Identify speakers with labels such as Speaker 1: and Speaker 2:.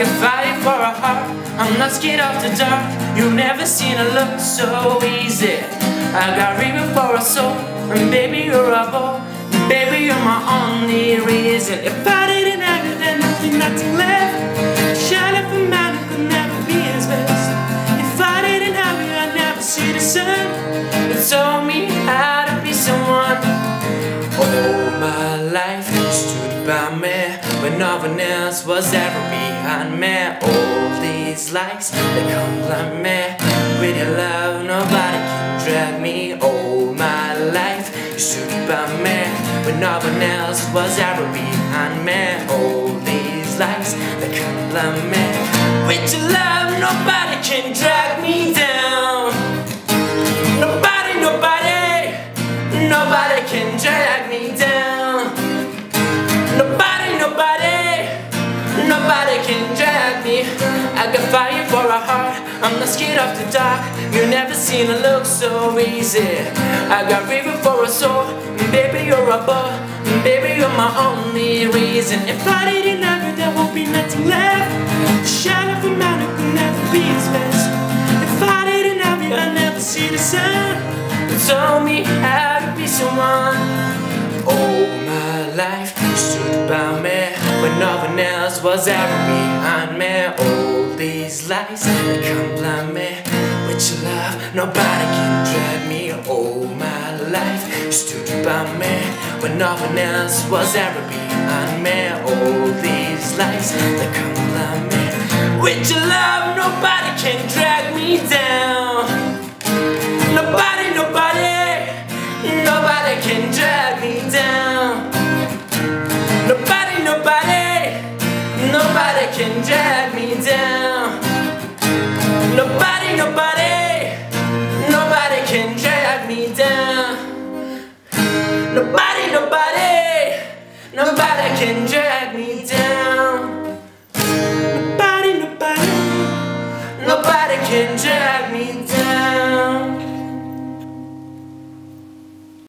Speaker 1: can fight for a heart. I'm not scared of the dark. You've never seen a look so easy. I got river for a soul, and baby you're a ball. Baby you're my only reason. If I didn't have you, then be nothing left. Shining for man who could never be his best. If I didn't have you, I'd never see the sun. You told me how to be someone. All my life stood by me no one else was ever behind me. All these lights they compliment me with your love. Nobody can drag me. All my life you stood by me when no one else was ever behind me. All these lights they compliment me with your love. Nobody can drag me down. Nobody, nobody, nobody can drag me down. I'm not scared of the dark. You never seen a look so easy. I got river for a soul. Baby, you're a ball. Baby, you're my only reason. If I didn't have you, there won't be nothing left. The shadow of a man who could never be his best. If I didn't have you, I'd never see the sun. You told me how to be someone. All my life you stood by me when no one else was ever behind me. All these they come blind me with your love. Nobody can drag me. All my life you stood by me when no one else was ever behind me. All these lights they come blind me with your love. Nobody can drag me down. Nobody, nobody, nobody can drag me down.